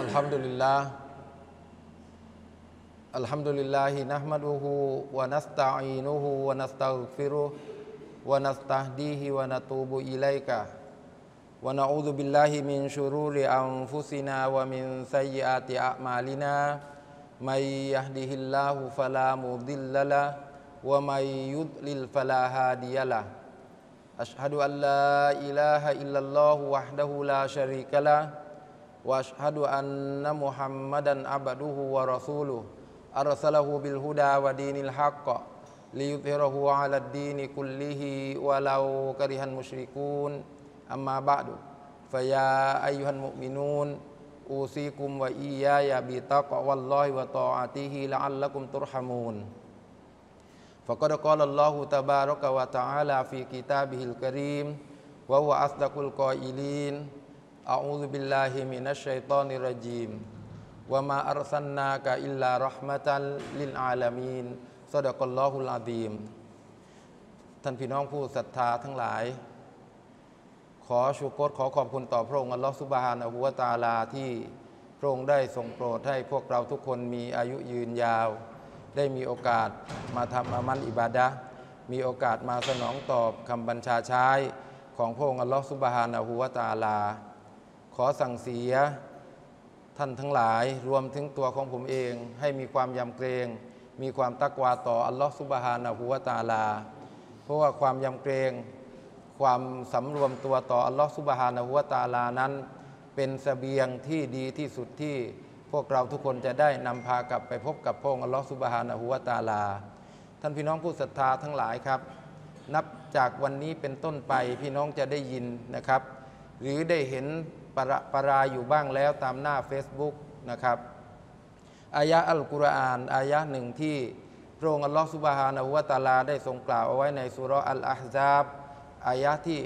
الحمد لله الحمد لله نحمده ونستعينه ونستغفره ونستهديه ونتوب إليك. ونعوذ بالله من شرور أنفسنا ومن سيئات أعمالنا. من يهده الله فلا مضل له ومن يضلل فلا هادي له. أشهد أن لا إله إلا الله وحده لا شريك له. وأشهد أن محمدا عبده ورسوله. أرسله بالهدى ودين الحق ليظهره على الدين كله ولو كره المشركون. أما بعد فيا أيها المؤمنون أوصيكم وإياي بتقوى الله وطاعته لعلكم ترحمون. فقد قال الله تبارك وتعالى في كتابه الكريم وهو أصدق القائلين أعوذ بالله من الشيطان الرجيم وما أرسلناك إلا رحمة للعالمين صدق الله العظيم ท่านพี่น้องผู้ศรัทธาทั้งหลาย ขอชูกรขอขอบคุณต่อพระองค์อัลลอฮฺสุบฮานะฮูวะตาลาที่พระองค์ได้ทรงโปรดให้พวกเราทุกคนมีอายุยืนยาว ได้มีโอกาสมาทำอามันอิบาดะห์มีโอกาสมาสนองตอบคำบัญชาใช้ของพระองค์อัลลอฮฺสุบฮานะฮูวะตาลา ข อสั่งเสีย ท่านทั้งหลายรวมถึงตัวของผมเอง ให้มีความยำเกรง มีความตักวาต่ออัลลอฮฺสุบฮานะฮูวะตาลา เพราะว่าความยำเกรงความสำรวมตัวต่ออัลลอฮฺสุบฮานะฮูวะตาลานั้น เป็นสเสบียงที่ดีที่สุดที่พวกเราทุกคนจะได้นำพากลับไปพบกับพระองค์อัลลอฮฺสุบฮานะฮูวะตาลา ท่านพี่น้องผู้ศรัทธาทั้งหลายครับ นับจากวันนี้เป็นต้นไปพี่น้องจะได้ยินนะครับ หรือได้เห็น ประปรายอยู่บ้างแล้วตามหน้า Facebook นะครับอายะอัลกุรอานอายะหนึ่งที่พระองค์อัลลอฮฺسبحانه وتعالى ได้ทรงกล่าวเอาไว้ในسورة الأحزابอายะที่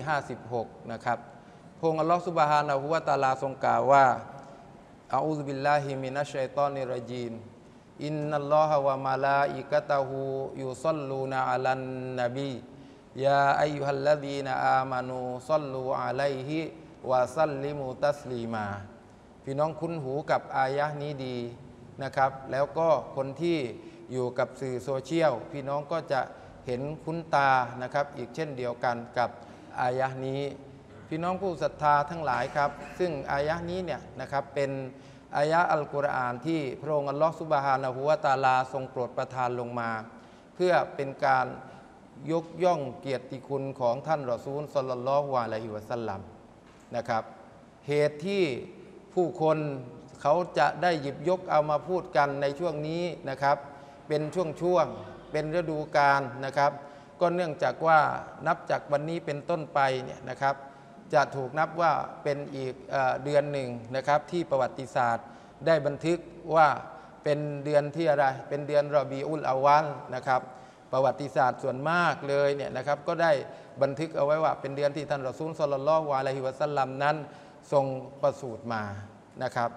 56 นะครับพระองค์อัลลอฮฺسبحانه وتعالى ทรงกล่าวว่า أعوذ بالله من الشيطان الرجيم إن الله وملائكته يصلون على النبي يا أيها الذين آمنوا صلوا عليه وسلموا تسليما พี่น้องคุ้นหูกับอายะนี้ดีนะครับ แล้วก็คนที่อยู่กับสื่อโซเชียล พี่น้องก็จะเห็นคุ้นตานะครับ อีกเช่นเดียวกันกับอายะนี้ พี่น้องผู้ศรัทธาทั้งหลายครับ ซึ่งอายะนี้เนี่ยนะครับเป็นอายะอัลกุรอานที่พระองค์อัลลอฮฺสุบฮานะฮูวะตาลาทรงโปรดประทานลงมา เพื่อเป็นการยกย่องเกียรติคุณของท่านรอซูลสลลัลลอฮุอะลัยฮิวะสัลลัม นะครับ เหตุที่ผู้คนเขาจะได้หยิบยกเอามาพูดกันในช่วงนี้นะครับ เป็นช่วงๆเป็นฤดูกาลนะครับ ก็เนื่องจากว่านับจากวันนี้เป็นต้นไปเนี่ยนะครับ จะถูกนับว่าเป็นอีกเอเดือนหนึ่งนะครับ ที่ประวัติศาสตร์ได้บันทึกว่าเป็นเดือนที่อะไร เป็นเดือนรอบีอุลอาวันนะครับ ประวัติศาสตร์ส่วนมากเลยเนี่ยนะครับก็ได้บันทึกเอาไว้ว่า เป็นเดือนที่ท่านรอซูลสลลัลอฮุอะลัยฮิวะสัลลัมนั้นทรงประสูติมานะครับ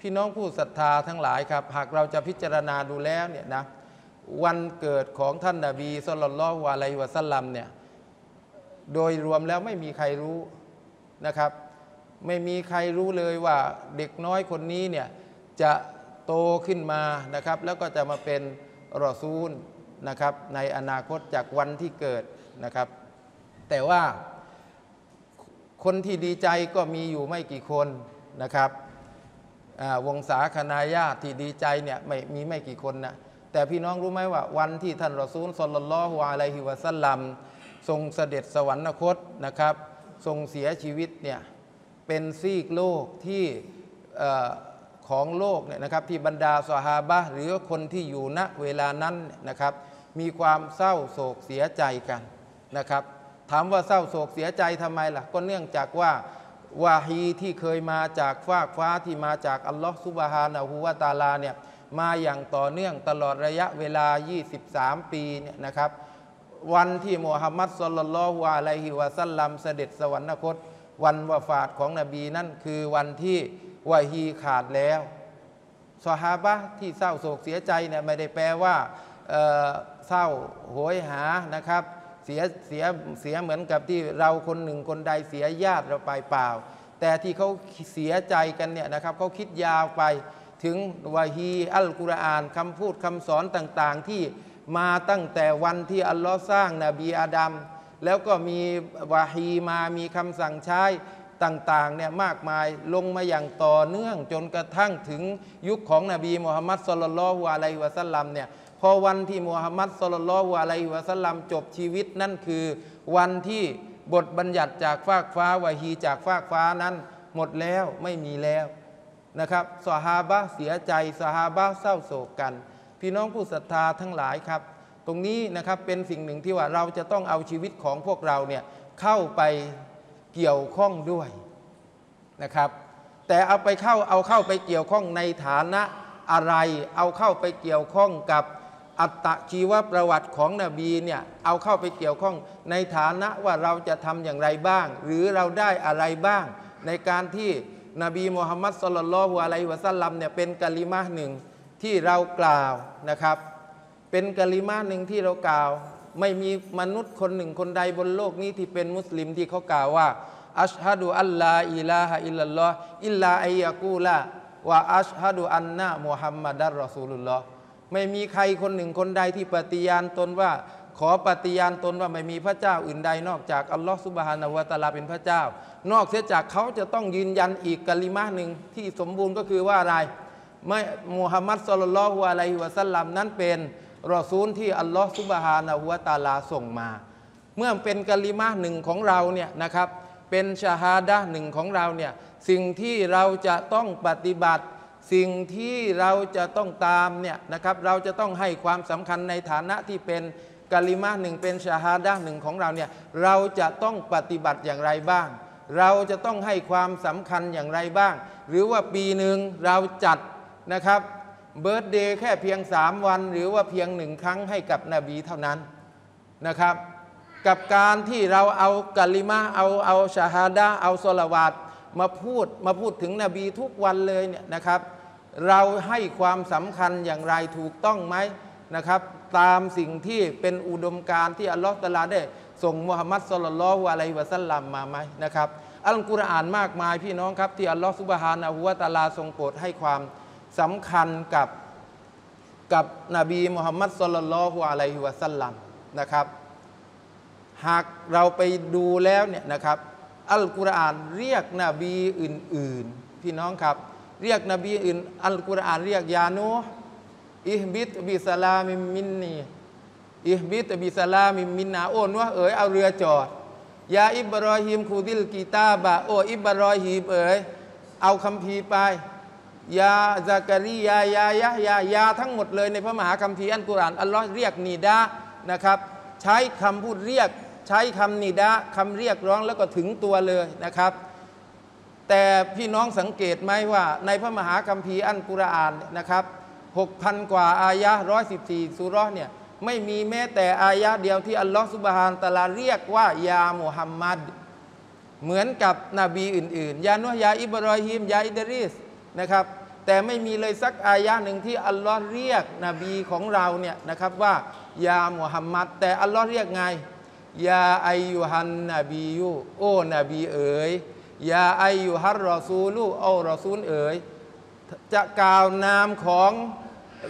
พี่น้องผู้ศรัทธาทั้งหลายครับ หากเราจะพิจารณาดูแล้วเนี่ยนะวันเกิดของท่านนาบีสุลละวะอะลัยฮิวะสัลลัมเนี่ยโดยรวมแล้วไม่มีใครรู้นะครับ ไม่มีใครรู้เลยว่าเด็กน้อยคนนี้เนี่ยจะโตขึ้นมานะครับ แล้วก็จะมาเป็นรอซูล นะครับในอนาคตจากวันที่เกิดนะครับ แต่ว่าคนที่ดีใจก็มีอยู่ไม่กี่คนนะครับวงศาคณาญาติที่ดีใจเนี่ยไม่มีไม่กี่คนนะแต่พี่น้องรู้ไหมว่าวันที่ท่านรอซูลสลลลอฮุอะลัยฮิวะสัลลัมทรงเสด็จสวรรคตนะครับ ทรงเสียชีวิตเนี่ยเป็นซีกโลกที่ของโลกเนี่ยนะครับที่บรรดาสหาบะหรือคนที่อยู่ณเวลานั้นนะครับ มีความเศร้าโศกเสียใจกันนะครับถามว่าเศร้าโศกเสียใจทำไมล่ะ ก็เนื่องจากว่าวาฮีที่เคยมาจากฟากฟ้าที่มาจากอัลลอฮฺซุบฮานะฮูวาตาลาเนี่ยมาอย่างต่อเนื่องตลอดระยะเวลา 23 ปีเนี่ยนะครับวันที่มูฮัมมัดสุลลัลฮุอะลัยฮิวะสัลลัมเสด็จสวรรคต วันวาฟาตของนบีนั่นคือวันที่วาฮีขาดแล้วสหาบะที่เศร้าโศกเสียใจเนี่ยไม่ได้แปลว่า เศร้าโหยหานะครับ เสียเสียเสียเหมือนกับที่เราคนหนึ่งคนใดเสียญาติเราไปเปล่า แต่ที่เขาเสียใจกันเนี่ยนะครับเขาคิดยาวไปถึงวาฮีอัลกุรอานคำพูดคำสอนต่างๆ ที่มาตั้งแต่วันที่อัลลอฮ์สร้างนบีอาดัมแล้วก็มีวาฮีมามีคำสั่งใช้ต่างๆเนี่ยมากมายลงมาอย่างต่อเนื่องจนกระทั่งถึงยุคของนบีมุฮัมมัดสุลลัลฮุอะลัยฮิวะสัลลัมเนี่ย พอวันที่มุฮัมมัดสุลลัลฮุอะลัยฮิวะสลัมจบชีวิตนั่นคือ วันที่บทบัญญัติจากฟากฟ้าวาฮีจากฟากฟ้านั้น หมดแล้วไม่มีแล้วนะครับสหาบะเสียใจสหาบะเศร้าโศกกัน พี่น้องผู้ศรัทธาทั้งหลายครับ ตรงนี้นะครับเป็นสิ่งหนึ่งที่ว่าเราจะต้องเอาชีวิตของพวกเราเนี่ยเข้าไปเกี่ยวข้องด้วยนะครับแต่เอาไปเข้าเอาเข้าไปเกี่ยวข้องในฐานะอะไร เอาเข้าไปเกี่ยวข้องกับ อัตตชีวประวัติของนบีเนี่ยเอาเข้าไปเกี่ยวข้องในฐานะว่าเราจะทำอย่างไรบ้าง หรือเราได้อะไรบ้าง ในการที่นบีมูฮัมมัดสุลลัลฮุอะลัยฮิวะสัลลัมเนี่ยเป็นกะลิมะหนึ่งที่เรากล่าวนะครับ เป็นกะลิมาหนึ่งที่เรากล่าว ไม่มีมนุษย์คนหนึ่งคนใดบนโลกนี้ที่เป็นมุสลิมที่เขากล่าวว่า อัชฮะดูอัลลาอิลาฮะอิลลัลลอฮ์อิลลาอัยยะกูละว่าอัชฮะดูอันนะมุฮัมมัดัรรอซูลุลลอฮ์ ไม่มีใครคนหนึ่งคนใดที่ปฏิญาณตนว่า ขอปฏิญาณตนว่าไม่มีพระเจ้าอื่นใด นอกจากอัลลอฮ์ซุบฮานะฮูวะตาลาเป็นพระเจ้า นอกเสียจากเขาจะต้องยืนยันอีกกะลิมาหนึ่งที่สมบูรณ์ก็คือว่าอะไรไม่มูฮัมมัดสุลลัลฮุอะลัยฮิวะสัลลัมนั้นเป็นรอซูลที่อัลลอฮ์ซุบฮานะฮูวะตาลาส่งมา เมื่อเป็นกะลิมาหนึ่งของเราเนี่ยนะครับเป็นชาฮาดะห์หนึ่งของเราเนี่ยสิ่งที่เราจะต้องปฏิบัติ สิ่งที่เราจะต้องตามเนี่ยนะครับเราจะต้องให้ความสำคัญในฐานะที่เป็นกะลิมาหนึ่งเป็นชาฮาดะหนึ่งของเราเนี่ยเราจะต้องปฏิบัติอย่างไรบ้าง เราจะต้องให้ความสำคัญอย่างไรบ้าง หรือว่าปีหนึ่งเราจัดนะครับเบิร์ตเดย์แค่เพียงสามวัน หรือว่าเพียงหนึ่งครั้งให้กับนบีเท่านั้นนะครับ กับการที่เราเอากะลิมาเอาเอาชาฮาดะเอาสลาวาตมาพูดมาพูดถึงนบีทุกวันเลยเนี่ยนะครับ เราให้ความสำคัญอย่างไรถูกต้องไหมนะครับ ตามสิ่งที่เป็นอุดมการที่อัลลอฮฺตะลาได้ส่งมุฮัมมัดสุลลัลลอฮุอะลัยฮิวะสัลลัมมาไหมนะครับ อัลกุรอานมากมายพี่น้องครับ ที่อัลลอฮฺซุบฮานะฮูวะตะอาลาทรงโปรดให้ความสำคัญกับกับนบีมุฮัมมัดสุลลัลลอฮุอะลัยฮิวะสัลลัมนะครับ หากเราไปดูแล้วเนี่ยนะครับ อัลกุรอานเรียกนบีอื่น ๆ พี่น้องครับ เรียกนบีอื่น อัลกุรอานเรียกยานูอิฮบิตบิสลามิมินนีอิฮบิตบิสลามิมินนาโอ้นว่าเอ๋ยเอาเรือจอดยาอิบรอฮิมคูดิลกีตาบะโออิบรอฮิมเอ๋ยเอาคัมภีร์ไป يا زكريا يا يحيى يا ทั้งหมดเลยในพระมหาคัมภีร์อัลกุรอานอัลลอฮ์เรียกنداءนะครับ ใช้คำพูดเรียก ใช้คำนิดะคำเรียกร้องแล้วก็ถึงตัวเลยนะครับ แต่พี่น้องสังเกตไหมว่า ในพระมหาคัมภีร์อัลกุรอานนะครับหกพันกว่าอายะร้อยสิบสี่สุร์เนี่ยไม่มีแม้แต่อายะเดียวที่อัลลอฮฺสุบฮานตะลาเรียกว่ายามุฮัมมัดเหมือนกับนบีอื่น ๆ ยานุยาอิบรอฮิมยาอิดริสนะครับ แต่ไม่มีเลยสักอายะหนึ่งที่อัลลอฮ์เรียกนบีของเราเนี่ยนะครับว่ายามุฮัมมัดแต่อัลลอฮ์เรียกไงยาอายุฮันนบียูโอ้นบีเอ๋ย ยาไอายุฮัรรอซูลูโอ้รอซูลเอ๋ยจะกล่าวนามของ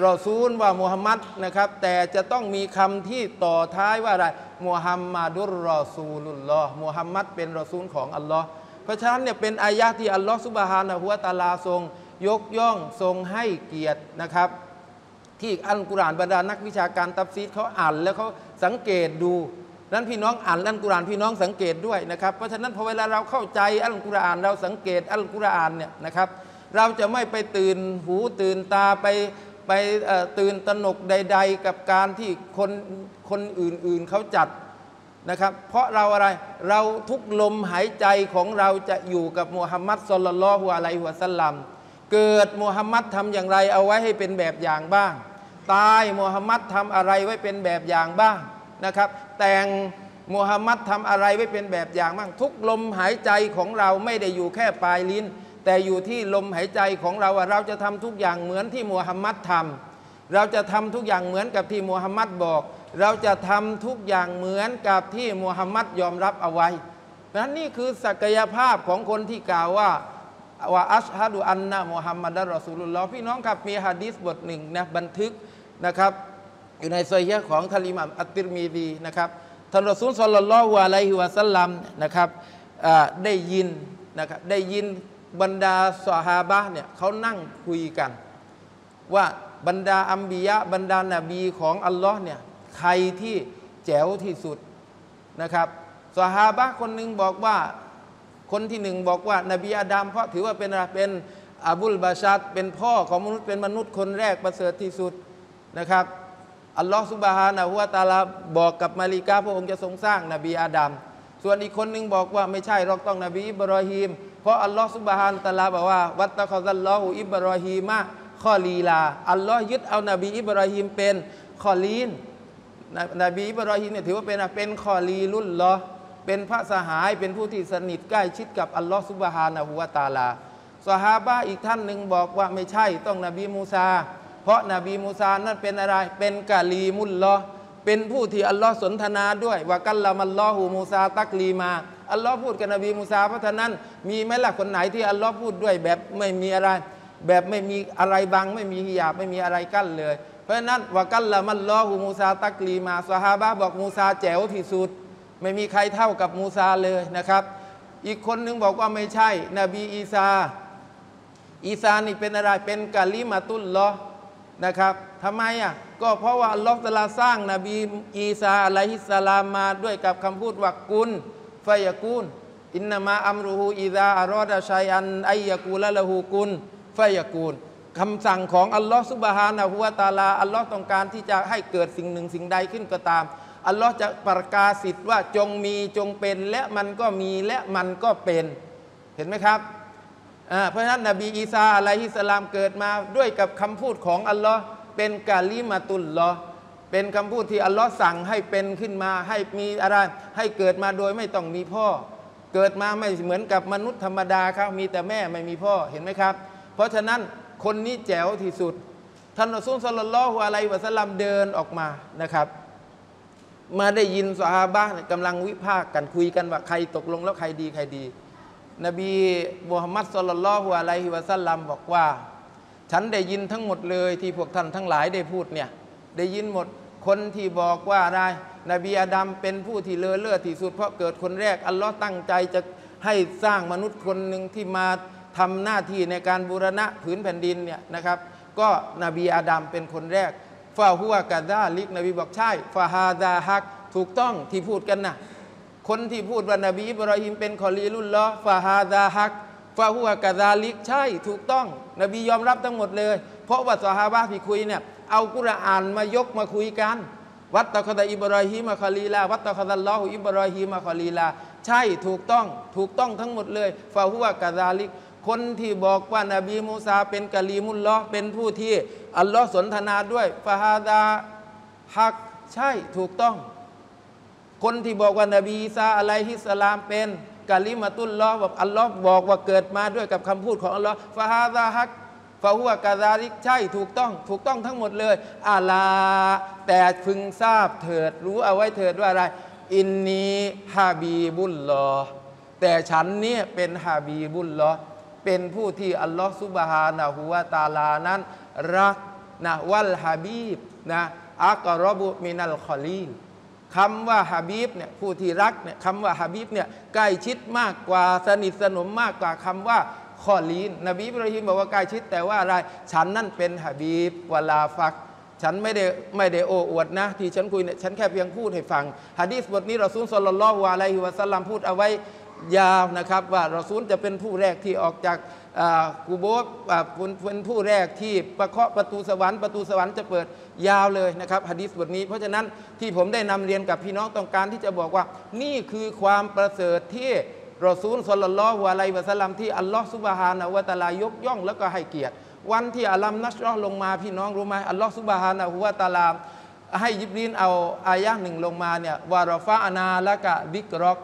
รอซูลว่ามุฮัมมัดนะครับ แต่จะต้องมีคำที่ต่อท้ายว่าอะไรมุฮัมมัดุรรอซูลุลลอฮ์มุฮัมมัดเป็นรอซูลของอัลลอฮ์เพราะฉะนั้นเนี่ยเป็นอายะที่อัลลอฮ์สุบฮานะฮุวาตาลาทรง ยกย่องทรงให้เกียรตินะครับ ที่อัลกุรอานบรรดานักวิชาการตับซีดเขาอ่านแล้วเขาสังเกตดู นั้นพี่น้องอ่านอัลกุรอานพี่น้องสังเกตด้วยนะครับ เพราะฉะนั้นพอเวลาเราเข้าใจอัลกุรอานเราสังเกตอัลกุรอานเนี่ยนะครับ เราจะไม่ไปตื่นหูตื่นตาไปไปตื่นตระหนกใด ๆ กับการที่คนคนอื่นๆเขาจัดนะครับ เพราะเราอะไรเราทุกลมหายใจของเราจะอยู่กับมุฮัมมัดสุลลัลฮุอะลัยฮิวะสลัมเกิดมุฮัมมัดทำอย่างไรเอาไว้ให้เป็นแบบอย่างบ้าง ตายมุฮัมมัดทำอะไรไว้เป็นแบบอย่างบ้างนะครับ แต่งมุฮัมมัดทำอะไรไว้เป็นแบบอย่างบ้างทุกลมหายใจของเราไม่ได้อยู่แค่ปลายลิ้น แต่อยู่ที่ลมหายใจของเราเราจะทำทุกอย่างเหมือนที่มุฮัมมัดทำเราจะทำทุกอย่างเหมือนกับที่มุฮัมมัดบอก เราจะทำทุกอย่างเหมือนกับที่มุฮัมมัดยอมรับเอาไว้เพราะนั้นนี่คือศักยภาพของคนที่กล่าวว่าว่าอัชฮะดุอันนะมุฮัมมัดรอสูลุลลอฮ์พี่น้องครับมีฮะดีษบทหนึ่งนะบันทึกนะครับ อยู่ในโซเฮียของทาลิมอัตติรมีดีนะครับท่านรอซูลสัลลัลลอฮุอะลัยฮิวะสัลลัมนะครับได้ยินนะครับได้ยินบรรดาสหาบะเนี่ยเขานั่งคุยกัน ว่าบรรดาอัมบียะบรรดานาบีของอัลลอฮ์เนี่ยใครที่แจ๋วที่สุดนะครับสหาบะคนหนึ่งบอกว่าคนที่หนึ่งบอกว่านาบีอาดัมเพราะถือว่าเป็นอะเป็นอับุลบาชัดเป็นพ่อของมนุษย์เป็นมนุษย์คนแรกประเสริฐที่สุดนะครับ อัลลอฮ์สุบฮานะฮุวาตาลาบอกกับมาลิกาพระองค์จะทรงสร้างนบีอาดัมส่วนอีกคนหนึ่งบอกว่าไม่ใช่เราต้องนบีอิบรอฮีม เพราะอัลลอฮ์สุบฮานตะอาลาบอกว่า วัตตะคอซัลลอฮุอิบรอฮีมะخليلا อัลลอฮ์ยึดเอานบีอิบรอฮีมเป็นخليل นบีอิบรอฮีมเนี่ยถือว่าเป็นเป็นخليل اللهเป็นพระสหายเป็นผู้ที่สนิทใกล้ชิดกับอัลลอฮ์سبحانه وتعالىสหาบะอีกท่านหนึ่งบอกว่าไม่ใช่ต้องนบีมูซา เพราะนบีมูซานั้นเป็นอะไร เป็นكليم اللهเป็นผู้ที่อัลลอฮ์สนทนาด้วยوكلم الله موسى تكليماอัลลอฮ์พูดกับนบีมูซาเพราะฉะนั้น มีไหมล่ะคนไหนที่อัลลอฮ์พูดด้วยแบบไม่มีอะไร แบบไม่มีอะไรบัง ไม่มีฮิญาบไม่มีอะไรกั้นเลย เพราะฉะนั้นوكلم الله موسى تكليماสหาบะบอกมูซาแจ๋วที่สุด ไม่มีใครเท่ากับมูซาเลยนะครับ อีกคนนึงบอกว่าไม่ใช่ นบีอีซาอีซานี่เป็นอะไรเป็นكلمة الله นะครับทำไมอะก็เพราะว่าอัลลอฮฺตะลาสร้างนบีอีซาعليه السلامมาด้วยกับคำพูดว่าكنไฟยกุนอินนามาอัมรุฮูอิซาอารอดะชัยอันไอยากูละละหูกุนไฟยกูนคำสั่งของอัลลอฮฺสุบฮานะฮูวะตาลาอัลลอฮ์ต้องการที่จะให้เกิดสิ่งหนึ่งสิ่งใดขึ้นก็ตาม อัลลอฮ์จะประกาศสิทธิ์ว่าจงมีจงเป็นและมันก็มีและมันก็เป็น เห็นไหมครับ เพราะฉะนั้นนบีอีสาอะลัยฮิสลามเกิดมาด้วยกับคำพูดของอัลลอฮ์เป็นกาลิมาตุลลอฮ์เป็นคำพูดที่อัลลอฮ์สั่งให้เป็นขึ้นมาให้มีอะไร ให้เกิดมาโดยไม่ต้องมีพ่อ เกิดมาไม่เหมือนกับมนุษย์ธรรมดาครับมีแต่แม่ไม่มีพ่อเห็นไหมครับ เพราะฉะนั้นคนนี้แจ๋วที่สุดท่านอซูลสัลลัลลอฮุอะลัยฮิวะสัลลัมเดินออกมานะครับ มาได้ยินสหาบะห์เนี่ยกำลังวิพากษ์กันคุยกันว่าใครตกลงแล้วใครดีใครดี นบีมุฮัมมัดสุลลัลลฮุอะลัยฮิวะสัลลัมบอกว่า ฉันได้ยินทั้งหมดเลยที่พวกท่านทั้งหลายได้พูดเนี่ยได้ยินหมดคนที่บอกว่าอะไรนบีอาดัมเป็นผู้ที่เลอเลิศที่สุด เพราะเกิดคนแรก อัลลอฮ์ตั้งใจจะให้สร้างมนุษย์คนหนึ่งที่มาทำหน้าที่ในการบูรณะผืนแผ่นดินเนี่ยนะครับ ก็นบีอาดัมเป็นคนแรกฟาหัวกาดาลิกนบีบอกใช่ฟาฮาดาฮักถูกต้องที่พูดกันนะ คนที่พูดว่านบีอิบรอฮิมเป็นคอลีลุลลอฟาฮาดาฮักفهو كذلك ใช่ถูกต้อง นบียอมรับทั้งหมดเลย เพราะว่าสหาบะที่คุยเนี่ยเอากุรอานมายกมาคุยกัน واتخذ إبراهيم خليلا واتخذ الله إبراهيم خليلاใช่ถูกต้องถูกต้องทั้งหมดเลยفهو كذلك คนที่บอกว่านาบีมูซาเป็นكليم اللهเป็นผู้ที่อัลลอฮ์สนทนาด้วยفهذا حقใช่ถูกต้อง คนที่บอกว่านาบีอีซา عليه السلامเป็นกะลิมาตุลลอฮ์แบบอัลลอฮ์บอกว่าเกิดมาด้วยกับคำพูดของอัลลอฮ์ฟาฮาดาฮักฟาหัวกาซาลิกใช่ถูกต้อง ถูกต้องทั้งหมดเลยอาลา แต่พึงทราบเถิด รู้เอาไว้เถิดว่าอะไร อินนีฮาบีบุลลอฮ์แต่ฉันเนี่ยเป็นฮาบีบุลลอฮ์เป็นผู้ที่อัลลอฮ์ซุบฮานะฮูวาตาลานั้น รักนะวัลฮาบีบนะอักรบุมินัลคอลีล คำว่าฮาบีบเนี่ยผู้ที่รักเนี่ยคำว่าฮาบีบเนี่ยใกล้ชิดมากกว่าสนิทสนมมากกว่าคำว่าคอลีน นบีอิบราฮิมบอกว่าใกล้ชิดแต่ว่าอะไร ฉันนั่นเป็นฮาบีบวลาฟัก ฉันไม่ได้ไม่ได้โอ้อวดนะ ที่ฉันคุยเนี่ยฉันแค่เพียงพูดให้ฟังฮะดีษบทนี้เราซูลสลลลอฮุอะลัยฮิวะสัลลัมพูดเอาไว้ยาวนะครับ ว่าเราซูลจะเป็นผู้แรกที่ออกจาก กูโบสอ่าเป็นผู้แรกที่ประเคาะประตูสวรรค์ประตูสวรรค์จะเปิดยาวเลยนะครับฮะดีษบทนี้ เพราะฉะนั้นที่ผมได้นำเรียนกับพี่น้องต้องการที่จะบอกว่า นี่คือความประเสริฐที่รอซูลสลลลอฮุอะลัยฮิวะสัลลัมที่อัลลอฮ์ซุบฮานะวะตาลายกย่องแล้วก็ให้เกียรติ วันที่อัลลัมนัชรอลงมาพี่น้องรู้ไหมอัลลอฮ์ซุบฮานะฮูวะตาลาให้ยิบรีนเอาอายะหนึ่งลงมาเนี่ยวารฟะอานาละกะดิกรอก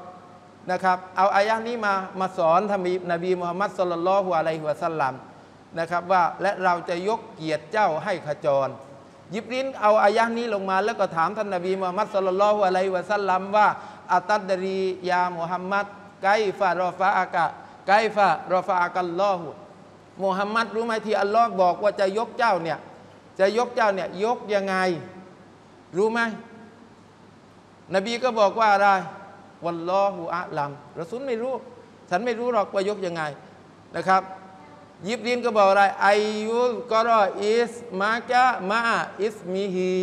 นะครับ เอาอายะนี้มามาสอนท่านนบีมุฮัมมัดสุลลัลฮุอะลัยฮิวะสัลลัมนะครับว่าและเราจะยกเกียรติเจ้าให้ขจร ยิบรินเอาอายะนี้ลงมาแล้วก็ถามท่านนบีมุฮัมมัดสุลลัลฮุอะลัยฮิวะสัลลัมว่าอัตัดดรียามุฮัมมัดไกฟะรอฟะอากะไกฟะรอฟะอากัลลอฮุมุฮัมมัดรู้ไหมที่อัลลอฮ์บอกว่าจะยกเจ้าเนี่ยจะยกเจ้าเนี่ยยกยังไง รู้ไหมนบีก็บอกว่าอะไร วัลลอฮุอะลัมรอซูลไม่รู้ ฉันไม่รู้หรอกว่ายกยังไงนะครับ ยิบรีนก็บอกอะไรอายุกรออิสมากะมาอิสมิฮี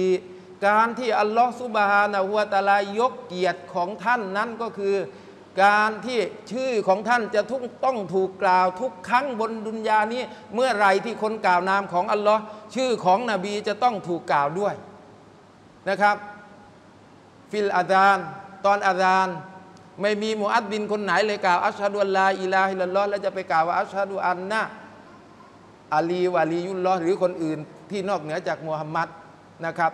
การที่อัลลอฮฺสุบฮานะฮุวาตาลายกเกียรติของท่านนั้นก็คือ การที่ชื่อของท่านจะทุกต้องถูกกล่าวทุกครั้งบนดุนยานี้ เมื่อไรที่คนกล่าวนามของอัลลอฮ์ชื่อของนบีจะต้องถูกกล่าวด้วยนะครับ ฟิลอาจารตอนอาจาร ไม่มีمؤذنคนไหนเลยกล่าวأشهد أن لا إله إلا اللهแล้วจะไปกล่าวว่าأشهد أن عليا ولي اللهหรือคนอื่นที่นอกเหนือจากมุฮัมมัดนะครับ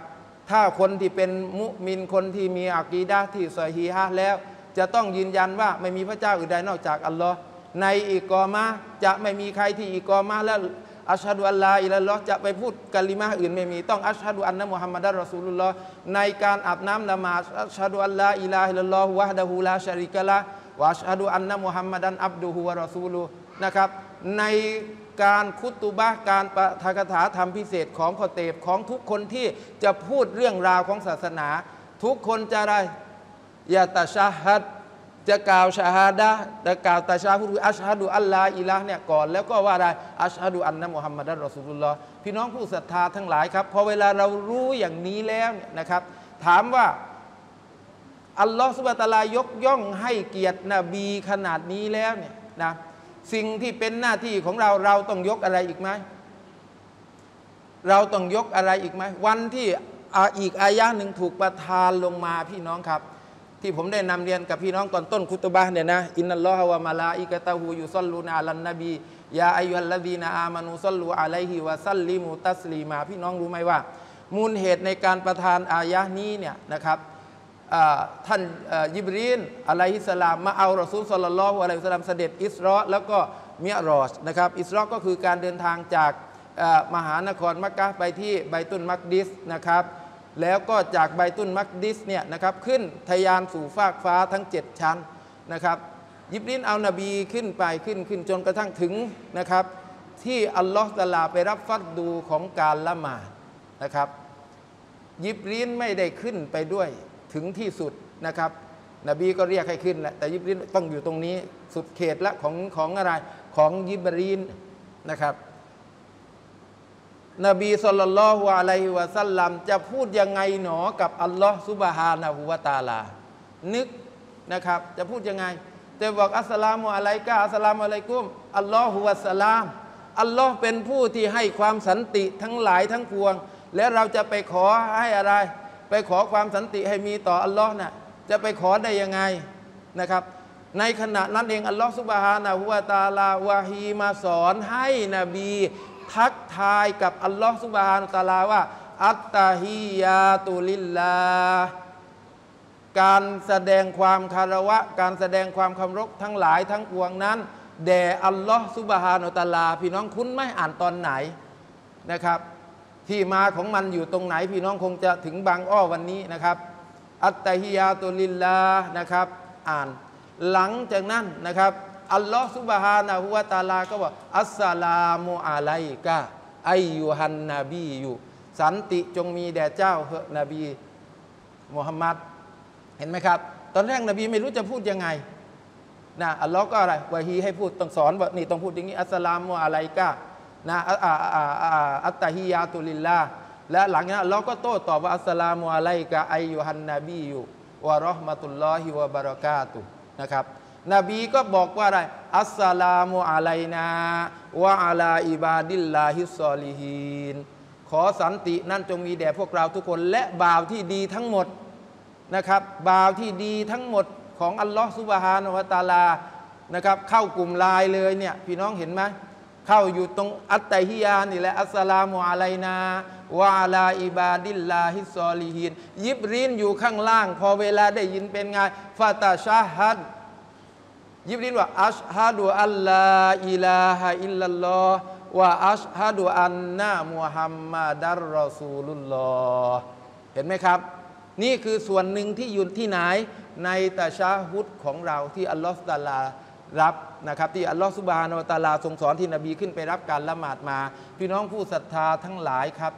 ถ้าคนที่เป็นมุมินคนที่มีعقيدة ที่ صحيحةแล้ว จะต้องยืนยันว่าไม่มีพระเจ้าอื่นใดนอกจากอัลลอฮ์ใน إقامةจะไม่มีใครที่ إقامةแล้ว أشهد أن لا إله إلا اللهจะไปพูดكلمةอื่นไม่มีต้องأشهد أن محمدا رسول اللهในการอาบน้ำละหมาดأشهد أن لا إله إلا الله وحده لا شريك له وأشهد أن محمدا عبده ورسولهนะครับในการคุตุบะการปะทากถาธรรมพิเศษของคอเต็บของทุกคนที่จะพูดเรื่องราวของศาสนา ทุกคนจะได้يتشهد จะกล่าวشهادةจะกล่าวتشهد พูด أشهد أن لا إلهเนี่ยก่อน แล้วก็ว่าอะไรأشهد أن محمدا رسول اللهพี่น้องผู้ศรัทธาทั้งหลายครับพอเวลาเรารู้อย่างนี้แล้วเนี่ยนะครับ ถามว่าอัลลอฮฺสุบะตะลายกย่องให้เกียรตินบีขนาดนี้แล้วเนี่ยนะสิ่งที่เป็นหน้าที่ของเราเราต้องยกอะไรอีกไหมเราต้องยกอะไรอีกไหมวันที่อีกอายะหนึ่งถูกประทานลงมาพี่น้องครับ ที่ผมได้นำเรียนกับพี่น้องก่อนต้นคุตบะเนี่ยนะอินนัลลอฮฺวะมะลาอิกะตะฮูยุซัลลูนอะลันนบีيا أيها الذين آمنوا صلوا عليه وسلموا تسليماพี่น้องรู้ไหมว่า มูลเหตุในการประทานอายะนี้เนี่ยนะครับท่านยิบรีล عليه السلامมาเอารอซูล صلى الله عليه وسلم เสด็จ إسراء แล้วก็ معراجนะครับإسراء ก็คือการเดินทางจากมหานครมักกะไปที่ไบตุนมักดิสนะครับ แล้วก็จากไบตุนมักดิสเนี่ยนะครับขึ้นทะยานสู่ฟากฟ้าทั้ง 7 ชั้นนะครับยิบรีนเอานบีขึ้นไปขึ้นขึ้นจนกระทั่งถึงนะครับ ที่อัลลอฮฺตะอาลาไปรับฟัดดูของการละหมาดนะครับ ยิบรีนไม่ได้ขึ้นไปด้วยถึงที่สุดนะครับ นบีก็เรียกให้ขึ้นแหละแต่ยิบรีนต้องอยู่ตรงนี้สุดเขตละของของอะไรของยิบรีนนะครับ นบีสุลต่านละฮ์อะลัยฮิวะสัลลัมจะพูดยังไงหนอกับอัลลอฮ์ซุบฮานะฮูวะตาลา นึกนะครับ จะพูดยังไงจะบอกอัสสลามุอะลัยกะอัสสลามุอะลัยกุมอัลลอฮุวะสลามอัลลอฮ์เป็นผู้ที่ให้ความสันติทั้งหลายทั้งปวง และเราจะไปขอให้อะไร ไปขอความสันติให้มีต่ออัลลอฮ์น่ะจะไปขอได้ยังไงนะครับ ในขณะนั้นเองอัลลอฮ์ซุบฮานะฮูวะตาลาวาฮีมาสอนให้นบี ทักทายกับอัลลอฮ์ซุบฮานะฮูวะตาลาว่า อัตตาฮิยาตุลิลลา การแสดงความคารวะ การแสดงความคารพทั้งหลายทั้งปวงนั้นแด่อัลลอฮ์ซุบฮานุตาลา พี่น้องคุ้นไหมอ่านตอนไหนนะครับ ที่มาของมันอยู่ตรงไหน พี่น้องคงจะถึงบางอ้อวันนี้นะครับ อัตตาฮิยาตุลิลลานะครับ อ่าน หลังจากนั้นนะครับ อัลลอฮ์ซุบฮานะฮูวะตาลาก็บอกอัสสลามุอะลัยกะไอยูฮันนบีอยู่ สันติจงมีแด่เจ้าเหอะนบีมุฮัมมัดเห็นไหมครับ ตอนแรกนบีไม่รู้จะพูดยังไงนะอัลลอฮ์ก็อะไรวะฮีให้พูดต้องสอนว่านี่ต้องพูดอย่างนี้อัสสลามุอะลัยกะนะอัอ่าอ่าอ่อัตตาฮิยาตุลิลลาและหลังจากนั้นอัลลอฮ์ก็โต้ตอบว่าอัสสลามุอะลัยกะไอยูฮันนบีอยู่วะราะห์มะตุลลอฮิวะบะเราะกาตุนะครับ นบีก็บอกว่าอะไร อัสสลามุอะลัยนาวะอะลาอิบาดิลลาฮิสซอลิฮีนขอสันตินั่นจงมีแด่พวกเราทุกคน และบ่าวที่ดีทั้งหมดนะครับบ่าวที่ดีทั้งหมดของอัลลอฮฺซุบฮานาวะตาลานะครับเข้ากลุ่มลายเลยเนี่ยพี่น้องเห็นไหมเข้าอยู่ตรงอัตตะฮิยานี่แหละالسلام علينا وعلى عباد الله الصالحينยิบรีนอยู่ข้างล่าง พอเวลาได้ยินเป็นไงฟาตาชาฮัด ยิบรีนว่าอัชฮะดูอัลลาอิลาฮะอิลลัลลอฮ์ว่าอัชฮะดูอันนะมุฮัมมัดรรอซูลุลลอฮ์เห็นไหมครับ นี่คือส่วนหนึ่งที่อยู่ที่ไหน ในตาชาฮุดของเราที่อัลลอฮฺตาลารับนะครับที่อัลลอฮฺสุบฮานอัลตาลาทรงสอนที่นบีขึ้นไปรับการละหมาดมา พี่น้องผู้ศรัทธาทั้งหลายครับ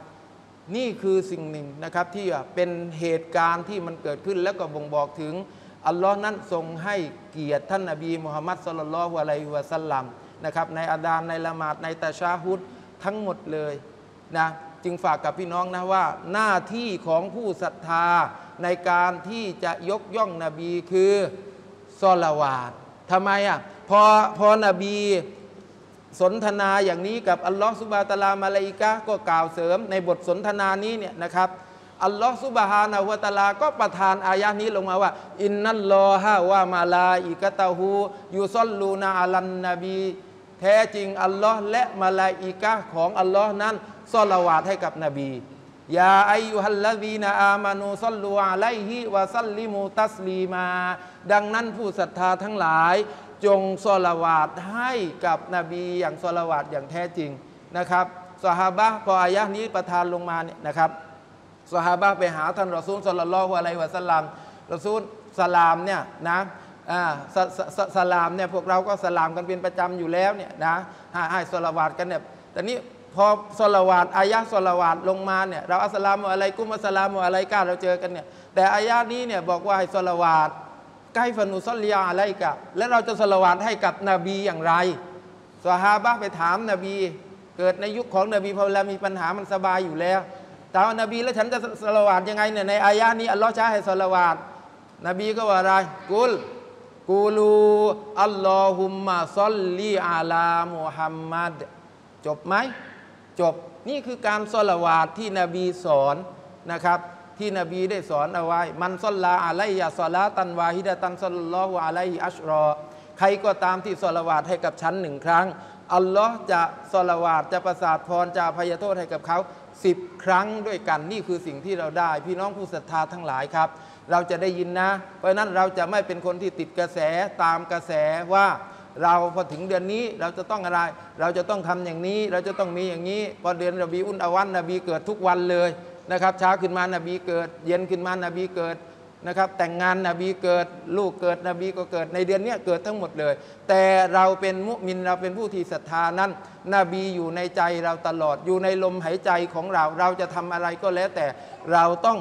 นี่คือสิ่งหนึ่งนะครับที่เป็นเหตุการณ์ที่มันเกิดขึ้นแล้วก็บ่งบอกถึง อัลลอฮ์นั้นทรงให้เกียรติท่านนบีมุฮัมมัดสุลลัลฮุอะลัยฮิวะสัลลัมนะครับในอาดานในละหมาดในตาชาฮุดทั้งหมดเลยนะจึงฝากกับพี่น้องนะว่า หน้าที่ของผู้ศรัทธาในการที่จะยกย่องนบีคือซอลาวาตทำไมอะพอพอนบีสนทนาอย่างนี้กับอัลลอฮฺสุบฮาตะลามาลาอิกะก็กล่าวเสริมในบทสนทนานี้เนี่ยนะครับ อัลลอฮฺสุบฮานะฮูวะตาลา ก็ประทานอายะนี้ลงมาว่า إن الله وملائكته يصلون على النبي แท้จริงอัลลอฮ์และมาลาอิกะของอัลลอฮ์นั้นซอลาวาตให้กับนบีيا أيها الذين آمنوا صلوا عليه وسلموا تسليما ดังนั้นผู้ศรัทธาทั้งหลาย จงซอลาวาตให้กับนบีอย่างซอลาวาตอย่างแท้จริงนะครับสหาบะพออายะนี้ประทานลงมาเนี่ยนะครับ สหาบะไปหาท่านรอซูลصلى الله عليه وسلم รอซูลสลามเนี่ยนะสสสสลามเนี่ยพวกเราก็สลามกันเป็นประจำอยู่แล้วเนี่ยนะให้ให้ซอลาวาตกันเนี่ยแต่นี้พอซอลาวาตอายะห์ซอลาวาตลงมาเนี่ยเราالسلام عليكم السلام عليك เราเจอกันเนี่ยแต่อายะห์นี้เนี่ยบอกว่าให้ซอลาวาตไกฟานุซอลยาอะไรกะและเราจะสละวาดให้กับนบีอย่างไรสหาบะห์ไปถามนบี เกิดในยุคของนบีพอเวลามีปัญหามันสบายอยู่แล้ว ถามว่านบีแล้วฉันจะสละวาดยังไงเนี่ยในอายะนี้อัลลอฮ์ใช้ให้สละวาดนบีก็ว่าอะไรกุลกูลูอัลลอฮุมมะซอลลีอาลามุฮัมมัดจบไหมจบนี่คือการสละวาดที่นบีสอนนะครับ ที่นบีได้สอนเอาไว้ มันซอลลาอะลัยยะซอลาตันวาฮิดะตันซอลลัลลอฮุอะลัยฮิอัชรอ ใครก็ตามที่สละวาดให้กับฉันหนึ่งครั้งอัลลอฮ์จะสละวาดจะประสาทพรจะอภัยโทษให้กับเขา สิบครั้งด้วยกันนี่คือสิ่งที่เราได้ พี่น้องผู้ศรัทธาทั้งหลายครับ เราจะได้ยินนะ เพราะนั้นเราจะไม่เป็นคนที่ติดกระแสตามกระแสว่าเราพอถึงเดือนนี้เราจะต้องอะไร เราจะต้องทำอย่างนี้ เราจะต้องมีอย่างนี้ พอเดือนนบีอุนอวันนบีเกิดทุกวันเลยนะครับ เช้าขึ้นมานบีเกิด เย็นขึ้นมานบีเกิด นะครับแต่งงานนบีเกิดลูกเกิดนบีก็เกิดในเดือนเนี้ยเกิดทั้งหมดเลย แต่เราเป็นมุมินเราเป็นผู้ที่ศรัทธานั้น นบีอยู่ในใจเราตลอดอยู่ในลมหายใจของเรา เราจะทำอะไรก็แล้วแต่เราต้อง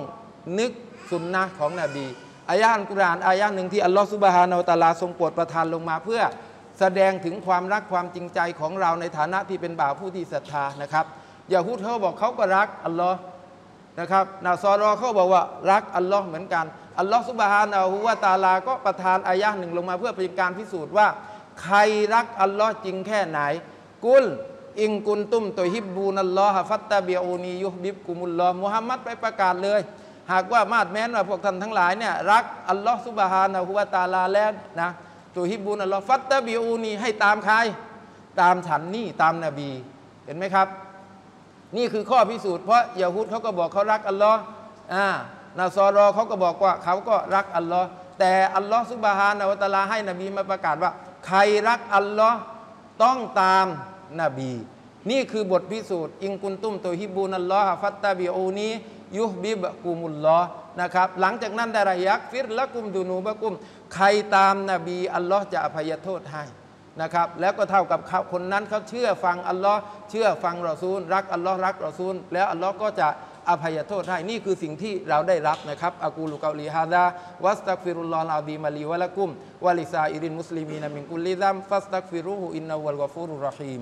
นึกสุนนะของนบีอายะห์อัลกุรอานอายะห์หนึ่งที่อัลลอฮฺซุบฮานาอัลตาลาทรงโปรดประทานลงมาเพื่อแสดงถึงความรักความจริงใจของเราในฐานะที่เป็นบ่าวผู้ที่ศรัทธานะครับอย่าพูดเขาบอกเขาก็รักอัลลอฮ์นะครับนาซอรอเขาบอกว่ารักอัลลอฮ์เหมือนกัน อัลลอฮ์ซุบฮานาหูวาตาลาก็ประทานอายะห์หนึ่งลงมาเพื่อเป็นการพิสูจน์ว่า ใครรักอัลลอฮ์จริงแค่ไหน กุลอิงกุนตุมตัวฮิบบูนัลลอฮะฟัตตาบิอูนียุบิบกุมุลลอฮ์มุฮัมมัดไปประกาศเลย หากว่ามาดแม้นว่าพวกท่านทั้งหลายเนี่ยรักอัลลอฮ์ซุบฮานะฮูวาตาลาแล้วนะตัวฮิบบูนัลลอฮ์ฟัตตาบิอูนีให้ตามใคร ตามฉันนี่ตามนบีเห็นไหมครับ นี่คือข้อพิสูจน์เพราะยาฮูดเขาก็บอกเขารักอัลลอฮ์อ่า นาซอรอเขาก็บอกว่าเขาก็รักอัลลอฮ์แต่อัลลอฮ์ซุบฮานะฮูวตาลาให้นบีมาประกาศว่า ใครรักอัลลอฮ์ต้องตามนบี นี่คือบทพิสูจน์อิงกุนตุ้มตัวฮิบูนัลลอฮะฟัตตาบิอูนีيحببكم الله นะครับหลังจากนั้นได้ويغفر لكم ذنوبكم ใครตามนบีอัลลอฮ์จะอภัยโทษให้นะครับแล้วก็เท่ากับเขาคนนั้นเขาเชื่อฟังอัลลอฮ์เชื่อฟังรอซูล รักอัลลอฮ์รักรอซูล แล้วอัลลอฮ์ก็จะ อภัยโทษให้นี่คือสิ่งที่เราได้รับนะครับأقول قولي هذا وأستغفر الله العظيم لي ولكم ولسائر المسلمين من كل ذنب فاستغفروه إنه هو الغفور الرحيم